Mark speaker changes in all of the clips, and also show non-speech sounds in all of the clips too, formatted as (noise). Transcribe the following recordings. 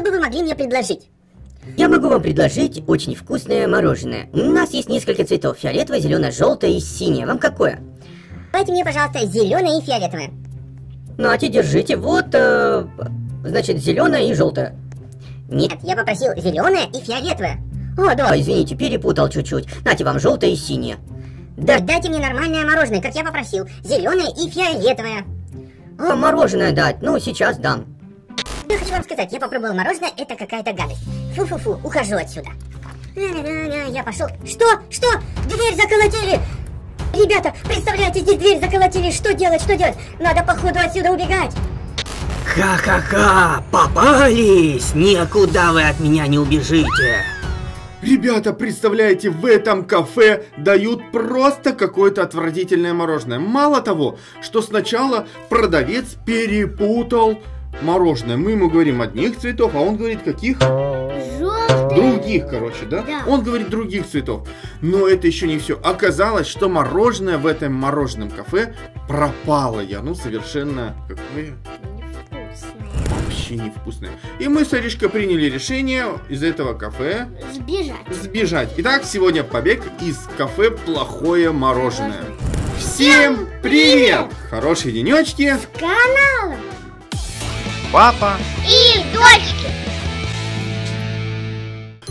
Speaker 1: что бы вы могли мне предложить?
Speaker 2: Я могу вам предложить очень вкусное мороженое. У нас есть несколько цветов. Фиолетовое, зеленое, желтое и синее. Вам какое?
Speaker 1: Давайте мне, пожалуйста, зеленое и фиолетовое.
Speaker 2: Нате, держите. Вот, э, значит, зеленое и желтое.
Speaker 1: Нет, я попросил зеленое и фиолетовое.
Speaker 2: А, да, извините, перепутал чуть-чуть. Нате вам желтое и синее.
Speaker 1: Да дайте мне нормальное мороженое, как я попросил. Зеленое и фиолетовое.
Speaker 2: А, мороженое дать? Ну, сейчас дам.
Speaker 1: Я хочу вам сказать, я попробовал мороженое, это какая-то гадость. Фу-фу-фу, ухожу отсюда. Я пошел. Что? Что? Дверь заколотили! Ребята, представляете, здесь дверь заколотили. Что делать? Что делать? Надо, походу, отсюда убегать.
Speaker 3: Ха-ха-ха, попались! Никуда вы от меня не убежите!
Speaker 4: Ребята, представляете, в этом кафе дают просто какое-то отвратительное мороженое. Мало того, что сначала продавец перепутал мороженое. Мы ему говорим одних цветов, а он говорит каких?
Speaker 1: Желтый.
Speaker 4: Других, короче, да?
Speaker 1: Да.
Speaker 4: Он говорит других цветов. Но это еще не все. Оказалось, что мороженое в этом мороженом кафе пропало. Я, ну, совершенно... Какое? Вообще невкусное. И мы с Аришкой приняли решение из этого кафе
Speaker 1: Сбежать.
Speaker 4: сбежать. Итак, сегодня побег из кафе «Плохое мороженое». Всем привет! Хорошие денечки.
Speaker 1: Канал.
Speaker 5: Папа
Speaker 1: И дочки.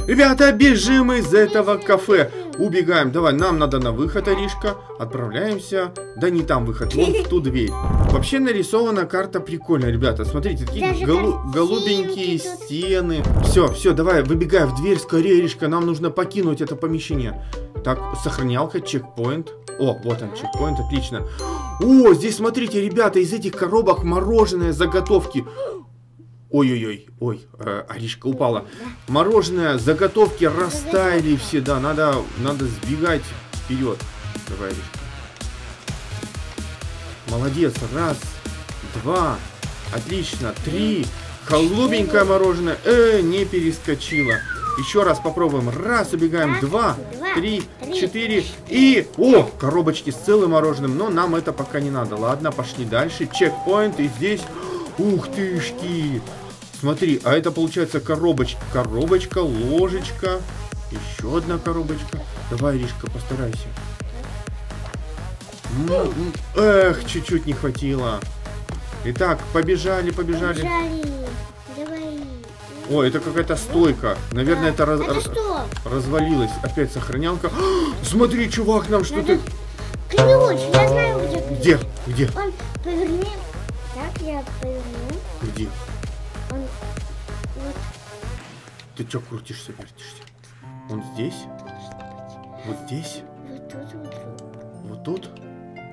Speaker 4: Ребята, бежим из этого кафе. Убегаем. Давай, нам надо на выход, Аришка. Отправляемся. Да не там выход, вон в ту дверь. Вообще нарисована карта прикольная, ребята. Смотрите, такие голу- голубенькие
Speaker 1: тут.
Speaker 4: стены. Все, все, давай, выбегай в дверь скорее, Аришка. Нам нужно покинуть это помещение. Так, сохранялка, чекпоинт. О, вот он, чекпоинт, отлично. О, здесь смотрите, ребята, из этих коробок мороженое заготовки. Ой-ой-ой, ой, э, Аришка упала. Мороженое, заготовки растаяли все, да, надо, надо сбегать вперед. Давай, Аришка. Молодец, раз, два, отлично, три. Голубенькое мороженое, э, не перескочило. Еще раз попробуем. Раз, убегаем. Два,
Speaker 1: два,
Speaker 4: три,
Speaker 1: три,
Speaker 4: четыре. И, о, коробочки с целым мороженым. Но нам это пока не надо. Ладно, пошли дальше. Чекпоинт. И здесь, ух тышки. Смотри, а это получается коробочка. Коробочка, ложечка. Еще одна коробочка. Давай, Ришка, постарайся. Эх, чуть-чуть не хватило. Итак, побежали, побежали.
Speaker 1: Жали.
Speaker 4: Ой, это какая-то стойка. Наверное, это, раз-
Speaker 1: Это
Speaker 4: раз-
Speaker 1: что?
Speaker 4: развалилась. Опять сохранялка. (gasps) Смотри, чувак, нам что-то...
Speaker 1: Надо- Ключ, я знаю, где ключ.
Speaker 4: Где? Где?
Speaker 1: Он поверни. Так, я поверну.
Speaker 4: Где?
Speaker 1: Он вот
Speaker 4: Ты что крутишься, вертишься? Он здесь? Вот здесь?
Speaker 1: вот тут вот.
Speaker 4: Вот тут?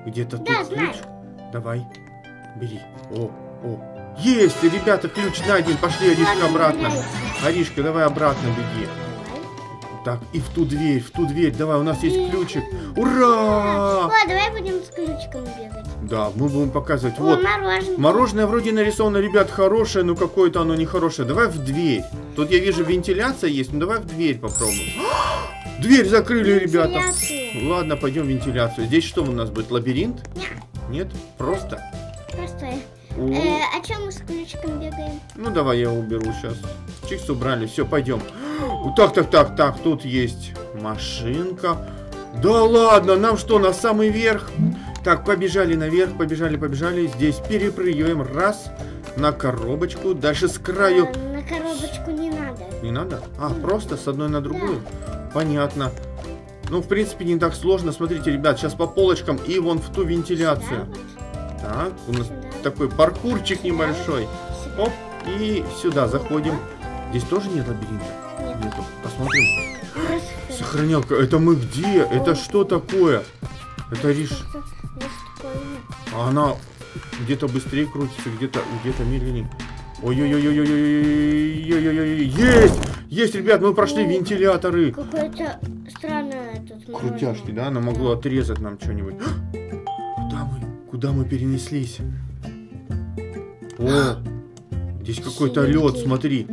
Speaker 4: Где-то
Speaker 1: Да,
Speaker 4: тут
Speaker 1: знаю.
Speaker 4: ключ? Давай, бери. О, о. Есть, ребята, ключ найден. Пошли, Аришка, обратно. Аришка, давай обратно беги. Так, и в ту дверь, в ту дверь. Давай, у нас есть ключик. Ура!
Speaker 1: О, давай будем с ключиком бегать.
Speaker 4: Да, мы будем показывать.
Speaker 1: О,
Speaker 4: Вот,
Speaker 1: мороженое.
Speaker 4: Мороженое вроде нарисовано, ребят, хорошее, но какое-то оно нехорошее. Давай в дверь. Тут я вижу вентиляция есть, ну давай в дверь попробуем. (gasps) Дверь закрыли, ребята. Ладно, пойдем в вентиляцию. Здесь что у нас будет? Лабиринт?
Speaker 1: Нет.
Speaker 4: Нет? Просто?
Speaker 1: Простое.
Speaker 4: О,
Speaker 1: чем мы с ключиком бегаем?
Speaker 4: Ну давай я уберу сейчас. Чикс убрали, все, пойдем. (gasps) Так, так, так, так, тут есть машинка. Да ладно, нам что, на самый верх? Так, побежали наверх, побежали, побежали. Здесь перепрыгиваем. Раз, на коробочку. Дальше с краю.
Speaker 1: А, на коробочку не надо.
Speaker 4: Не надо? А, просто с одной на другую? Понятно. Ну, в принципе, не так сложно. Смотрите, ребят, сейчас по полочкам и вон в ту вентиляцию. Так, у нас
Speaker 1: Сюда.
Speaker 4: Такой паркурчик небольшой. Оп, и сюда заходим. Здесь тоже нет лабиринта?
Speaker 1: Нет.
Speaker 4: Нету. Посмотрим. Сохранялка. Это мы где? Это что такое? Это. А она где-то быстрее крутится, где-то где-то медленнее. Ой-ой-ой-ой-ой-ой-ой-ой-ой-ой. Есть! Есть, ребят, мы прошли вентиляторы.
Speaker 1: Какое-то странное тут
Speaker 4: Крутяшки, да? Она могло отрезать нам что-нибудь. Куда мы? Куда мы перенеслись? О, здесь какой-то лед, смотри.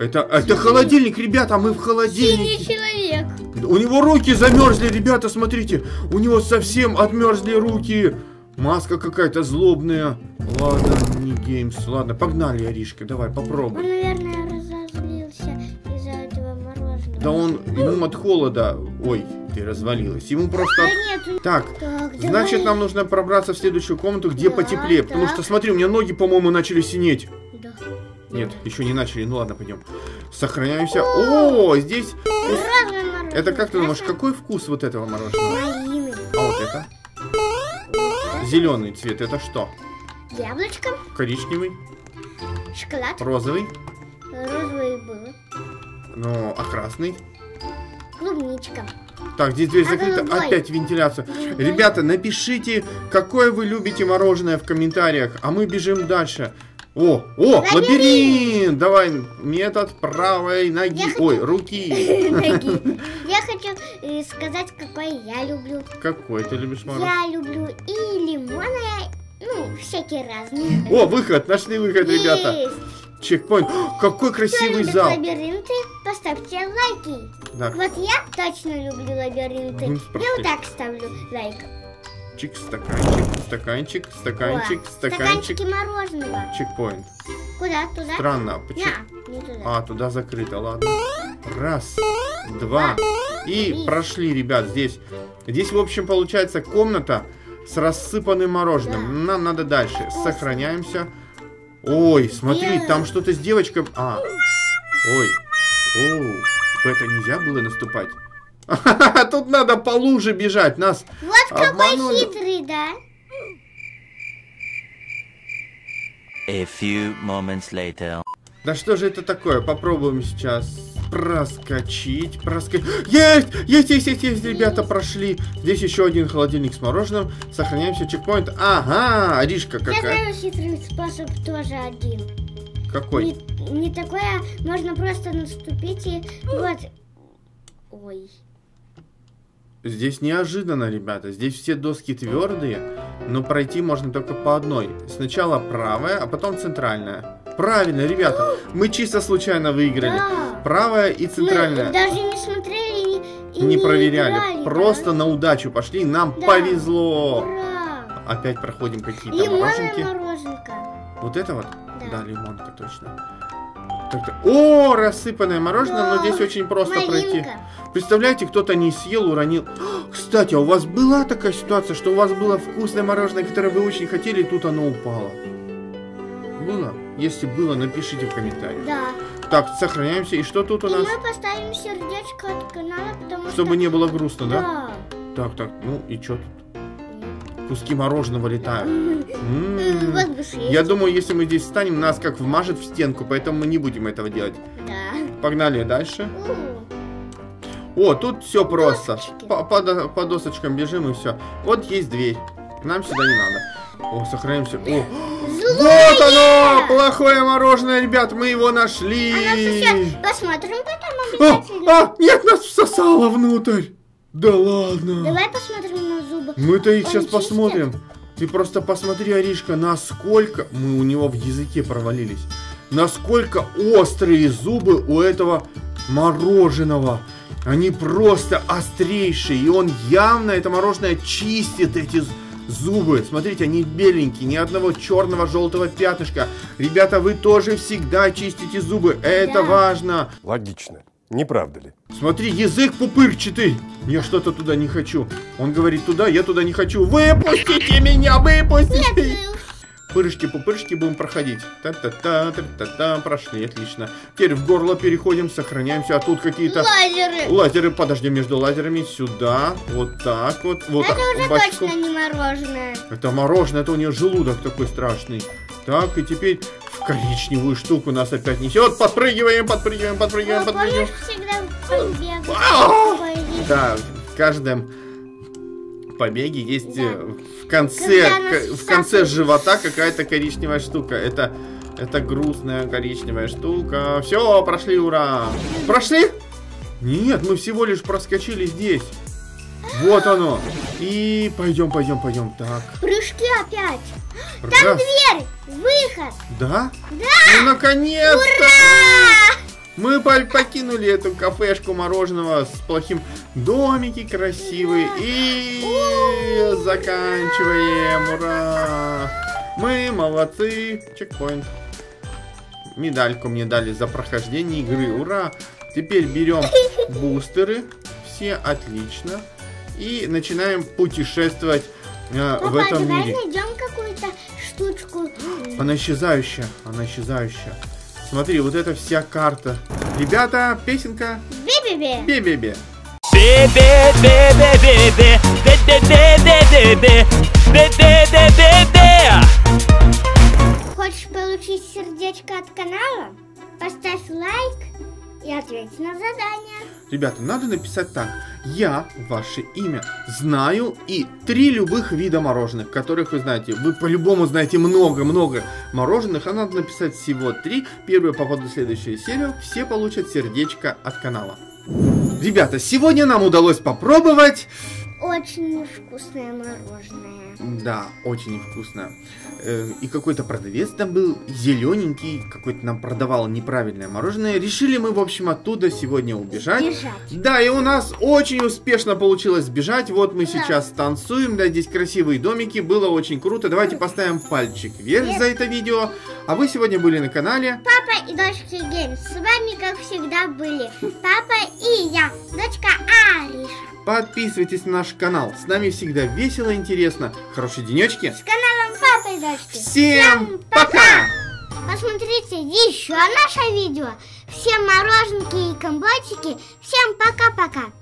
Speaker 4: Это, это холодильник, ребята, мы в холодильнике.
Speaker 1: Синий человек.
Speaker 4: У него руки замерзли, ребята, смотрите. У него совсем отмерзли руки. Маска какая-то злобная. Ладно, не геймс. Ладно, погнали, Аришка, давай,
Speaker 1: попробуем.
Speaker 4: Он,
Speaker 1: наверное, разозлился из-за этого мороженого.
Speaker 4: Да он, ему от холода, ой, ты развалилась. Ему просто...
Speaker 1: Да
Speaker 4: от-
Speaker 1: нет,
Speaker 4: Так,
Speaker 1: Так,
Speaker 4: значит,
Speaker 1: давай.
Speaker 4: нам нужно пробраться в следующую комнату, где
Speaker 1: Да,
Speaker 4: потеплее. Потому
Speaker 1: так.
Speaker 4: что, смотри, у меня ноги, по-моему, начали синеть.
Speaker 1: Да.
Speaker 4: Нет, еще не начали. Ну ладно, пойдем. Сохраняемся. О, здесь...
Speaker 1: Разное мороженое.
Speaker 4: Это как ты думаешь, какой вкус вот этого мороженого?
Speaker 1: Малины.
Speaker 4: А вот это? Зеленый цвет, это что?
Speaker 1: Яблочко,
Speaker 4: Коричневый,
Speaker 1: шоколад,
Speaker 4: розовый,
Speaker 1: розовое было,
Speaker 4: ну, а красный?
Speaker 1: клубничка.
Speaker 4: Так, здесь дверь закрыта, опять вентиляция. Ребята, напишите, какое вы любите мороженое в комментариях, а мы бежим дальше. О, о,
Speaker 1: Лабиринт!
Speaker 4: лабиринт! Давай, метод правой ноги,
Speaker 1: Я хочу-
Speaker 4: ой, руки. (laughs)
Speaker 1: Ноги. Я хочу э, сказать, какой я люблю.
Speaker 4: Какой ты любишь мороженое?
Speaker 1: Я люблю и лимонное, ну, всякие разные.
Speaker 4: О, выход, нашли выход, ребята. Чекпоинт. Какой красивый зал.
Speaker 1: лабиринты, поставьте лайки.
Speaker 4: Так,
Speaker 1: Вот я точно люблю лабиринты.
Speaker 4: Ну,
Speaker 1: Я вот так ставлю лайк.
Speaker 4: чик, стаканчик, стаканчик, стаканчик,
Speaker 1: О,
Speaker 4: стаканчик.
Speaker 1: Стаканчики мороженого.
Speaker 4: Чекпоинт.
Speaker 1: Куда? Туда?
Speaker 4: Странно, почему?
Speaker 1: Не, не туда.
Speaker 4: А, туда закрыто, ладно. Раз, два. И
Speaker 1: три.
Speaker 4: прошли, ребят, здесь. Здесь, в общем, получается комната с рассыпанным мороженым. Нам надо дальше. Сохраняемся. Ой, смотри,
Speaker 1: Белое.
Speaker 4: там что-то с девочкой. А. Ой. Оу. В это нельзя было наступать. (laughs) Тут надо по луже бежать. Нас
Speaker 1: Вот какой хитрый, да?
Speaker 6: A few moments later.
Speaker 4: Да что же это такое? Попробуем сейчас проскочить, проскочить. Есть! Есть, есть, есть, есть, ребята, прошли. Здесь еще один холодильник с мороженым. Сохраняемся, чекпоинт. Ага, Аришка
Speaker 1: Я
Speaker 4: какая.
Speaker 1: знаю хитрый способ тоже один.
Speaker 4: Какой?
Speaker 1: Не, не такое, можно просто наступить и вот. Ой.
Speaker 4: Здесь неожиданно, ребята. Здесь все доски твердые, но пройти можно только по одной. Сначала правая, а потом центральная. Правильно, ребята. (gasps) Мы чисто случайно выиграли.
Speaker 1: Да.
Speaker 4: Правая и центральная.
Speaker 1: Мы даже не смотрели и, и
Speaker 4: не проверяли.
Speaker 1: играли, да?
Speaker 4: Просто на удачу пошли. Нам
Speaker 1: Да.
Speaker 4: повезло.
Speaker 1: Ура!
Speaker 4: Опять проходим какие-то мороженки.
Speaker 1: мороженка.
Speaker 4: Вот это вот?
Speaker 1: Да.
Speaker 4: лимонка точно. Так-то- О, рассыпанное мороженое, но
Speaker 1: Да.
Speaker 4: здесь очень просто пройти.
Speaker 1: Малинка.
Speaker 4: Представляете, кто-то не съел, уронил. (gasps) Кстати, а у вас была такая ситуация, что у вас было вкусное мороженое, которое вы очень хотели, и тут оно упало? Было? Если было, напишите в комментариях.
Speaker 1: Да.
Speaker 4: Так, сохраняемся. И что тут у
Speaker 1: И
Speaker 4: нас?
Speaker 1: мы поставим сердечко от канала, потому
Speaker 4: Чтобы
Speaker 1: что...
Speaker 4: не было грустно, да?
Speaker 1: Да.
Speaker 4: Так, так, ну и что тут? Куски мороженого летают. (laughs) М.
Speaker 1: бы съесть.
Speaker 4: Я думаю, если мы здесь встанем, нас как вмажет в стенку, поэтому мы не будем этого делать.
Speaker 1: Да.
Speaker 4: Погнали дальше.
Speaker 1: У,
Speaker 4: О, тут все просто. По, по по досочкам бежим и все. Вот есть дверь. Нам сюда не надо. О, сохранимся. О, вот оно! Плохое мороженое, ребят, мы его нашли.
Speaker 1: Оно сосет. Посмотрим потом
Speaker 4: А, а, нет, нас всосало внутрь. Да ладно.
Speaker 1: Давай посмотрим на зубы.
Speaker 4: Мы-то их
Speaker 1: Он
Speaker 4: сейчас
Speaker 1: чистит?
Speaker 4: посмотрим. Ты просто посмотри, Аришка, насколько мы у него в языке провалились. Насколько острые зубы у этого мороженого. Они просто острейшие. И он явно, это мороженое, чистит эти зубы. Смотрите, они беленькие, ни одного черного, желтого пятнышка. Ребята, вы тоже всегда чистите зубы. Это
Speaker 1: Да.
Speaker 4: важно.
Speaker 7: Логично. Не правда ли?
Speaker 4: Смотри, язык пупырчатый. Я что-то туда не хочу. Он говорит туда, я туда не хочу. Выпустите меня, выпустите. Пырышки-пупырышки будем проходить. Та-та-та, та-та-та, прошли, отлично. Теперь в горло переходим, сохраняемся. А тут какие-то
Speaker 1: Лазеры.
Speaker 4: лазеры. Подожди, между лазерами сюда. Вот так вот. Вот
Speaker 1: Это
Speaker 4: так,
Speaker 1: уже
Speaker 4: бачку.
Speaker 1: точно не мороженое.
Speaker 4: Это мороженое, это у нее желудок такой страшный. Так, и теперь в коричневую штуку нас опять несет. Подпрыгиваем, подпрыгиваем, подпрыгиваем, подпрыгиваем.
Speaker 1: всегда.
Speaker 4: Да, в каждом побеге есть
Speaker 1: Да.
Speaker 4: э, в конце, к- в конце живота какая-то коричневая штука. Это, это грустная коричневая штука. Все, прошли, ура! Прошли? Нет, мы всего лишь проскочили здесь. Вот оно. И пойдем, пойдем, пойдем. Так.
Speaker 1: Прыжки опять. Там
Speaker 4: Раз.
Speaker 1: дверь. Выход.
Speaker 4: Да? Да! Ну, наконец-то! Мы по- покинули эту кафешку мороженого с плохим домики красивые и заканчиваем. Ура! Мы молодцы. Чекпоинт. медальку мне дали за прохождение игры. Ура! Теперь берем (laughs) бустеры. Все отлично. И начинаем путешествовать э, в
Speaker 1: Папа,
Speaker 4: этом
Speaker 1: давай
Speaker 4: мире.
Speaker 1: найдем какую-то штучку.
Speaker 4: Она исчезающая, она исчезающая. Смотри, вот это вся карта. Ребята, песенка
Speaker 1: Би-би-би.
Speaker 4: Бе-бе-бе.
Speaker 1: Хочешь
Speaker 4: написать так. Я ваше имя знаю и три любых вида мороженых, которых вы знаете. Вы по-любому знаете много-много мороженых, а надо написать всего три. Первые попадут в следующую серию, все получат сердечко от канала. Ребята, сегодня нам удалось попробовать
Speaker 1: Очень вкусное мороженое.
Speaker 4: Да, очень вкусно. Э, И какой-то продавец там был, зелененький, какой-то нам продавал неправильное мороженое. Решили мы, в общем, оттуда сегодня убежать.
Speaker 1: Бежать.
Speaker 4: Да, и у нас очень успешно получилось сбежать. Вот мы
Speaker 1: Да.
Speaker 4: сейчас танцуем, да, здесь красивые домики, было очень круто. Давайте поставим пальчик вверх
Speaker 1: Нет.
Speaker 4: за это видео. А вы сегодня были на канале.
Speaker 1: Папа и дочка Геймс. С вами, как всегда, были папа и я, дочка Ариша.
Speaker 4: Подписывайтесь на наш канал. С нами всегда весело и интересно. Хорошей денечки.
Speaker 1: С каналом папа и дочки.
Speaker 4: Всем пока!
Speaker 1: Посмотрите еще наше видео. Всем мороженки и компотики. Всем пока-пока.